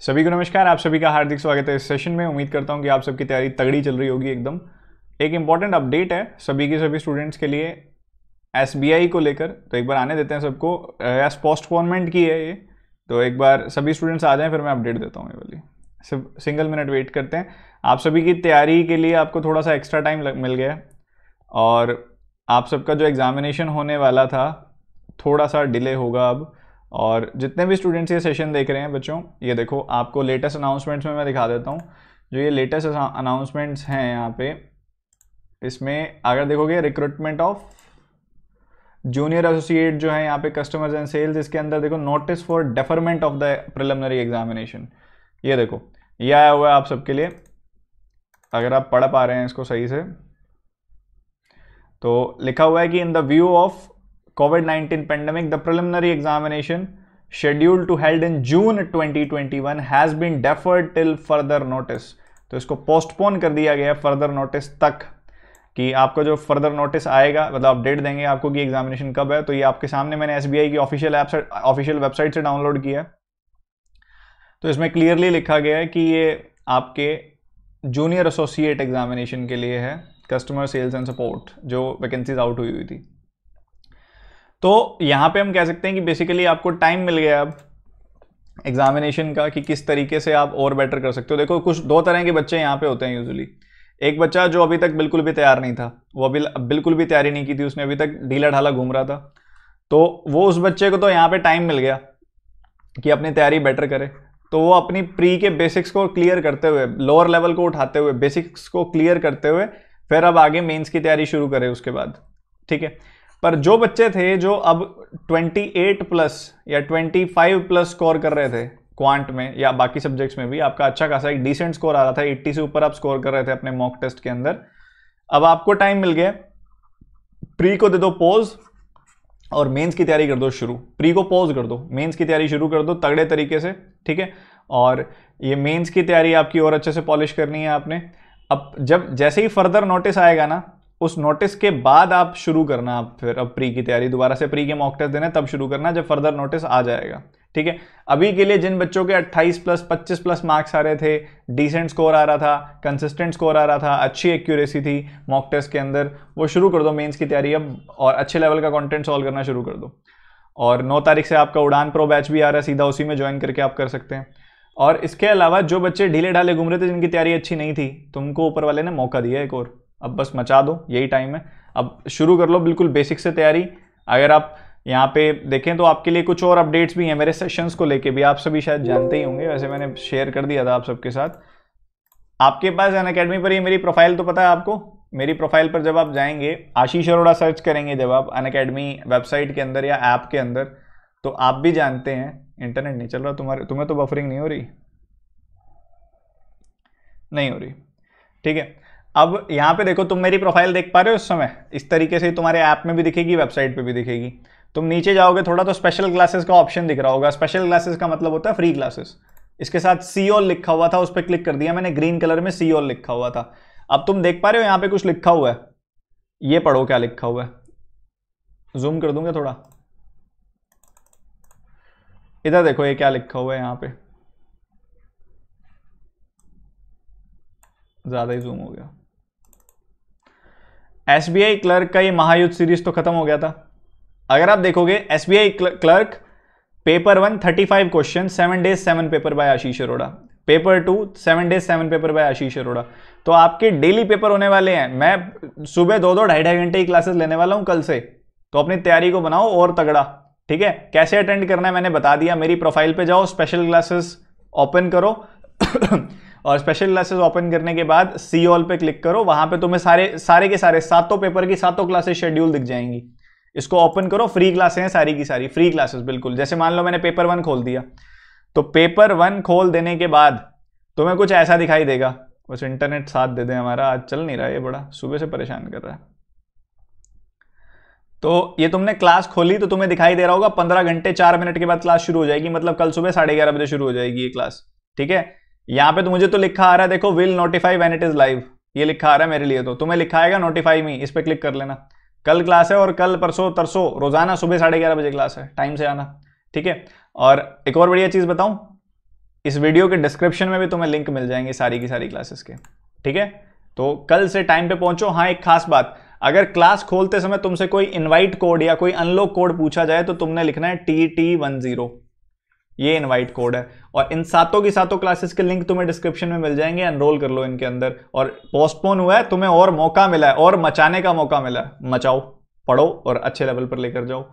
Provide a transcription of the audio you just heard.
सभी को नमस्कार, आप सभी का हार्दिक स्वागत है इस सेशन में। उम्मीद करता हूँ कि आप सबकी तैयारी तगड़ी चल रही होगी एकदम। एक इंपॉर्टेंट अपडेट है सभी के सभी स्टूडेंट्स के लिए एसबीआई को लेकर। तो एक बार आने देते हैं सबको। एस पोस्टपोनमेंट की है ये। तो एक बार सभी स्टूडेंट्स आ जाएँ, फिर मैं अपडेट देता हूँ ये वाली। सिर्फ़ सिंगल मिनट वेट करते हैं। आप सभी की तैयारी के लिए आपको थोड़ा सा एक्स्ट्रा टाइम मिल गया और आप सबका जो एग्ज़ामिनेशन होने वाला था, थोड़ा सा डिले होगा अब। और जितने भी स्टूडेंट्स ये सेशन देख रहे हैं बच्चों, ये देखो, आपको लेटेस्ट अनाउंसमेंट्स में मैं दिखा देता हूँ। जो ये लेटेस्ट अनाउंसमेंट्स हैं यहाँ पे, इसमें अगर देखोगे रिक्रूटमेंट ऑफ़ जूनियर एसोसिएट जो है यहाँ पे कस्टमर्स एंड सेल्स इसके अंदर देखो notice for deferment of the preliminary examination ये देखो, ये आया हुआ है आप सबके लिए। अगर आप पढ़ पा रहे हैं इसको सही से तो लिखा हुआ है कि in the view of COVID-19 pandemic, the preliminary examination scheduled to held in June 2021 has been deferred till further notice. तो इसको पोस्टपोन कर दिया गया फर्दर नोटिस तक कि आपका जो फर्दर नोटिस आएगा मतलब अपडेट देंगे आपको कि एग्जामिनेशन कब है तो ये आपके सामने मैंने एसबीआई की ऑफिशियल ऐप ऑफिशियल वेबसाइट से डाउनलोड किया तो इसमें क्लियरली लिखा गया है कि ये आपके जूनियर एसोसिएट एग्जामिनेशन के लिए है कस्टमर सेल्स एंड सपोर्ट जो वैकेंसीज आउट हुई हुई थी तो यहाँ पे हम कह सकते हैं कि बेसिकली आपको टाइम मिल गया अब एग्जामिनेशन का कि किस तरीके से आप और बेटर कर सकते हो। देखो, कुछ दो तरह के बच्चे यहाँ पे होते हैं यूजुअली एक बच्चा जो अभी तक बिल्कुल भी तैयार नहीं था, वो अभी बिल्कुल भी तैयारी नहीं की थी, उसने अभी तक ढीला ढाला घूम रहा था। तो वो उस बच्चे को तो यहाँ पे टाइम मिल गया कि अपनी तैयारी बेटर करे। तो वो अपनी प्री के बेसिक्स को क्लियर करते हुए लोअर लेवल को उठाते हुए बेसिक्स को क्लियर करते हुए, फिर अब आगे मेंस की तैयारी शुरू करे उसके बाद। ठीक है? पर जो बच्चे थे जो अब 28 प्लस या 25 प्लस स्कोर कर रहे थे क्वांट में या बाकी सब्जेक्ट्स में भी, आपका अच्छा खासा एक डिसेंट स्कोर आ रहा था 80 से ऊपर आप स्कोर कर रहे थे अपने मॉक टेस्ट के अंदर। अब आपको टाइम मिल गया। प्री को दे दो पोज और मेंस की तैयारी कर दो शुरू। प्री को पॉज कर दो। मेंस की तैयारी शुरू कर दो तगड़े तरीके से, ठीक है? और ये मेंस की तैयारी आपकी और अच्छे से पॉलिश करनी है आपने। अब जब जैसे ही फर्दर नोटिस आएगा ना उस नोटिस के बाद आप शुरू करना, आप फिर अब प्री की तैयारी, दोबारा से प्री के मॉक टेस्ट देना तब शुरू करना जब फर्दर नोटिस आ जाएगा। ठीक है? अभी के लिए जिन बच्चों के 28 प्लस 25 प्लस मार्क्स आ रहे थे डिसेंट स्कोर आ रहा था कंसिस्टेंट स्कोर आ रहा था, अच्छी एक्यूरेसी थी मॉक टेस्ट के अंदर, वो शुरू कर दो मेंस की तैयारी अब, और अच्छे लेवल का कंटेंट सॉल्व करना शुरू कर दो। और नौ तारीख से आपका उड़ान प्रो बैच भी आ रहा है, सीधा उसी में ज्वाइन करके आप कर सकते हैं। और इसके अलावा जो बच्चे ढीले ढाले घूम रहे थे, जिनकी तैयारी अच्छी नहीं थी, तुमको ऊपर वाले ने मौका दिया एक और। अब बस मचा दो, यही टाइम है। अब शुरू कर लो, बिल्कुल बेसिक से तैयारी। अगर आप यहाँ पे देखें तो आपके लिए कुछ और अपडेट्स भी हैं मेरे सेशंस को लेके भी। आप सभी शायद जानते ही होंगे, वैसे मैंने शेयर कर दिया था आप सबके साथ। आपके पास अन अकेडमी पर ही मेरी प्रोफ़ाइल तो पता है आपको? मेरी प्रोफ़ाइल पर जब आप जाएँगे, आशीष अरोड़ा सर्च करेंगे जब आप अन अकेडमी वेबसाइट के अंदर या ऐप के अंदर तो आप भी जानते हैं इंटरनेट नहीं चल रहा, तुम्हारे, तुम्हें तो बफरिंग नहीं हो रही? नहीं हो रही। ठीक है। अब यहाँ पे देखो, तुम मेरी प्रोफ़ाइल देख पा रहे हो उस समय। इस तरीके से तुम्हारे ऐप में भी दिखेगी वेबसाइट पे भी दिखेगी। तुम नीचे जाओगे, थोड़ा तो स्पेशल क्लासेस का ऑप्शन दिख रहा होगा। स्पेशल क्लासेस का मतलब होता है फ्री क्लासेस इसके साथ सी ऑल लिखा हुआ था, उस पर क्लिक कर दिया मैंने। ग्रीन कलर में सी ऑल लिखा हुआ था। अब तुम देख पा रहे हो, यहाँ पे कुछ लिखा हुआ है। ये पढ़ो क्या लिखा हुआ है। जूम कर दूँगा थोड़ा। इधर देखो, ये क्या लिखा हुआ है यहाँ पे। ज़्यादा ही जूम हो गया। SBI क्लर्क का ये महायुद्ध सीरीज़ तो खत्म हो गया था। अगर आप देखोगे SBI clerk paper one thirty five question seven days seven paper by Ashish Arora paper two seven days seven paper by Ashish Arora तो आपके डेली पेपर होने वाले हैं। मैं सुबह दो दो ढाई ढाई घंटे की क्लासेस लेने वाला हूँ कल से। तो अपनी तैयारी को बनाओ और तगड़ा, ठीक है? कैसे अटेंड करना है मैंने बता दिया। मेरी प्रोफ़ाइल पे जाओ स्पेशल क्लासेस ओपन करो। और स्पेशल क्लासेस ओपन करने के बाद सी ऑल पे क्लिक करो, वहाँ पे तुम्हें सारे सारे के सारे, सातों पेपर की सातों क्लासेस शेड्यूल दिख जाएँगी। इसको ओपन करो फ्री क्लासेस हैं सारी की सारी फ्री क्लासेस बिल्कुल। जैसे मान लो मैंने पेपर वन खोल दिया तो पेपर वन खोल देने के बाद तुम्हें कुछ ऐसा दिखाई देगा। बस इंटरनेट साथ दे दे हमारा, आज चल नहीं रहा ये बड़ा, सुबह से परेशान कर रहा है। तो ये तुमने क्लास खोली तो तुम्हें दिखाई दे रहा होगा, पंद्रह घंटे, चार मिनट के बाद क्लास शुरू हो जाएगी मतलब कल सुबह साढ़े ग्यारह बजे शुरू हो जाएगी ये क्लास ठीक है? यहाँ पे तो मुझे तो लिखा आ रहा है, देखो will notify when it is live ये लिखा आ रहा है मेरे लिए तो। तुम्हें लिखा आएगा नोटिफाई मी इस पर क्लिक कर लेना। कल क्लास है और कल परसों, तरसों, रोज़ाना सुबह साढ़े ग्यारह बजे क्लास है टाइम से आना, ठीक है? और एक और बढ़िया चीज़ बताऊँ, इस वीडियो के डिस्क्रिप्शन में भी तुम्हें लिंक मिल जाएँगे सारी की सारी क्लासेस के, ठीक है? तो कल से टाइम पे पहुंचो। हाँ एक खास बात, अगर क्लास खोलते समय तुमसे कोई इनवाइट कोड या कोई अनलॉक कोड पूछा जाए तो तुमने लिखना है टी टी वन ज़ीरो ये इनवाइट कोड है। और इन सातों की सातों क्लासेस के लिंक तुम्हें डिस्क्रिप्शन में मिल जाएँगे एनरोल कर लो इनके अंदर। और पोस्टपोन हुआ है, तुम्हें और मौका मिला है, और मचाने का मौका मिला है। मचाओ, पढ़ो और अच्छे लेवल पर लेकर जाओ।